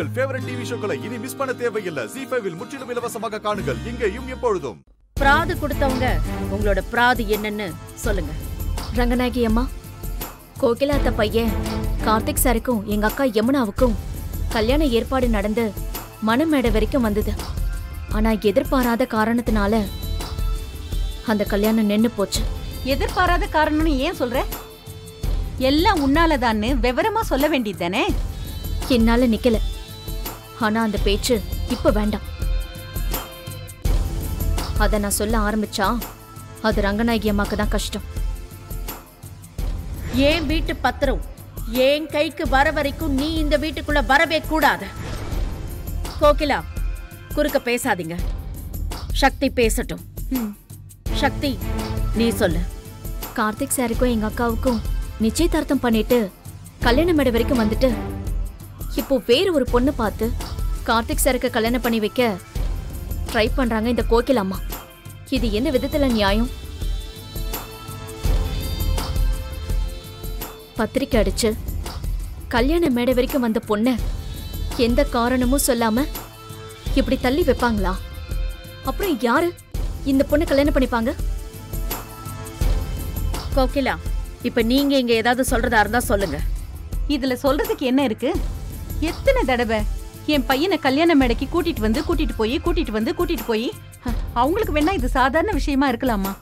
உங்கள் favourite TV ஷோக்களை இனி miss பண்ண தேவையில்லை. ஜி ஃபைவில் முற்றிலும் இலவசமாக காணுங்கள். இங்கேயும் எப்பொழுதும். பிராது கொடுத்தவங்க உங்களோட பிராது என்னன்னு சொல்லுங்க. ரங்கநாயகி அம்மா கோகிலாத்த பையன் கார்த்திக் சாருக்கும் எங்க அக்கா யமுனாவுக்கும் கல்யாண ஏற்பாடு நடந்து மணமேடை வரைக்கும் வந்தது. ஆனா எதிர்பாராத காரணத்தினால அந்த கல்யாணம் நின்னு போச்சு. எதிர்பாராத காரணம்னு ஏன் சொல்ற? எல்லாம் உன்னாலதான்னு விவரமா சொல்ல வேண்டியதுதானே என்னால நிக்கல. ஆனா அந்த பேச்சு இப்ப வேண்டாம். அத நான் சொல்ல ஆரம்பிச்சா அது ரங்கநாயகி அம்மாக்கு தான் கஷ்டம். என் வீட்டு பத்திரம் என் கைக்கு வர வரைக்கும் நீ இந்த வீட்டுக்குள்ள வரவே கூடாது? கோகிலா குறுக்க பேசாதீங்க. சக்தி பேசட்டும். சக்தி நீ சொல்லு. கார்த்திக் சாருக்கும் எங்க அக்காவுக்கும் நிச்சயதார்த்தம் பண்ணிட்டு கல்யாண மேடை வரைக்கும் வந்துட்டு இப்போ வேற ஒரு பொண்ணு பார்த்து கார்த்திக் சாருக்கு கல்யாணம் பண்ணி வைக்க ட்ரை பண்றாங்க இந்த கோகில் அம்மா. இது என்ன விதத்துல நியாயம்? பத்திரிக்கை அடிச்சு கல்யாண மேடை வரைக்கும் வந்த பொண்ண எந்த காரணமும் சொல்லாம இப்படி தள்ளி வைப்பாங்களா? அப்புறம் யாரு இந்த பொண்ணை கல்யாணம் பண்ணிப்பாங்க? கோகிலா இப்ப நீங்க இங்க ஏதாவது சொல்றதா இருந்தா சொல்லுங்க. இதுல சொல்றதுக்கு என்ன இருக்கு? எத்தனை தடவை? என் பையனை கல்யாண மேடைக்கு கூட்டிட்டு வந்து கூட்டிட்டு போய் கூட்டிட்டு வந்து கூட்டிட்டு போய். அவங்களுக்கு வேணா இது சாதாரண விஷயமா இருக்கலாமா?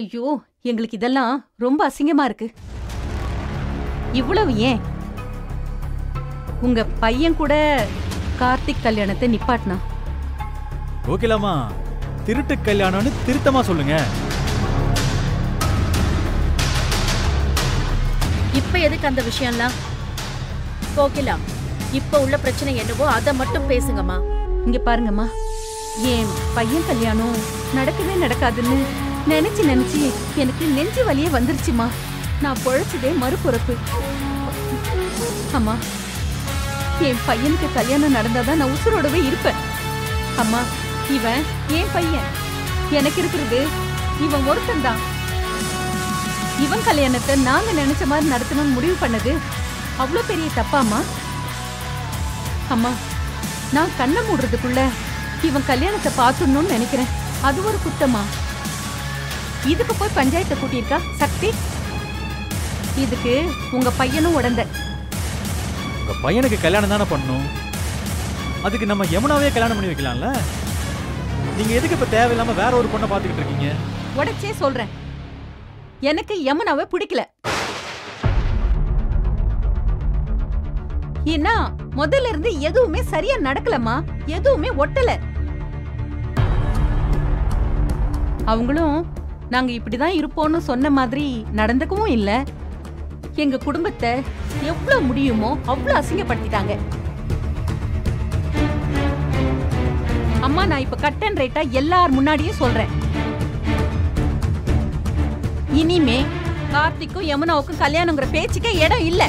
ஐயோ எங்களுக்கு இதெல்லாம் ரொம்ப அசிங்கமா இருக்கு. இவ்வளவு ஏன்? உங்க பையன் கூட கார்த்திக் கல்யாணத்தை நிப்பாட்டினா? கோகிலாமா திருட்டு கல்யாணம்னு திருத்தமா சொல்லுங்க. இப்ப எதுக்கு அந்த விஷயம்லாம்? கோகிலா இப்ப உள்ள பிரச்சனை என்னவோ அதை மட்டும் பேசுங்கம்மா. இங்க பாருங்கம்மா. என் பையன் கல்யாணம் நடக்கவே நடக்காதுன்னு நினைச்சு நினைச்சு எனக்கு நெஞ்சு வலியே வந்துருச்சுமா நான் பொழைச்சதே மறுபுறப்பு. அம்மா என் பையனுக்கு கல்யாணம் நடந்தாதான் நான் உசுரோடவே இருப்பேன். அம்மா இவன் என் பையன். எனக்கு இருக்கிறது இவன் ஒருத்தன் தான் இவன் கல்யாணத்தை நாங்க நினைச்ச மாதிரி நடத்தணும்னு முடிவு பண்ணது அவ்வளோ பெரிய தப்பாம்மா? அம்மா நான் கண்ணை மூடுறதுக்குள்ள இவன் கல்யாணத்தை பார்த்துடணும்னு நினைக்கிறேன். அது ஒரு குத்தமா? இதுக்கு போய் பஞ்சாயத்தை கூட்டியிருக்கா சக்தி? இதுக்கு உங்க பையனும் உடந்த. உங்க பையனுக்கு கல்யாணம் தானே பண்ணணும்? அதுக்கு நம்ம யமுனாவே கல்யாணம் பண்ணி வைக்கலாம்ல? நீங்க எதுக்கு இப்ப தேவையில்லாம வேற ஒரு பொண்ணை பாத்துக்கிட்டு இருக்கீங்க? உடைச்சே சொல்றேன். எனக்கு யமுனாவை பிடிக்கல. ஏன்னா முதல்ல இருந்து எதுவுமே சரியா நடக்கலமா எதுவுமே ஒட்டல. அவங்களும் நாங்க இப்படிதான் இருப்போம்னு சொன்ன மாதிரி நடந்துக்கவும் இல்ல. எங்க குடும்பத்தை எவ்வளவு முடியுமோ அவ்வளவு அசிங்கப்படுத்திட்டாங்க. அம்மா நான் இப்ப கட் அண்ட் ரைட்டா எல்லார் முன்னாடியும் சொல்றேன். இனிமே கார்த்திக்கும் யமுனாவுக்கும் கல்யாணங்கிற பேச்சுக்கே இடம் இல்லை.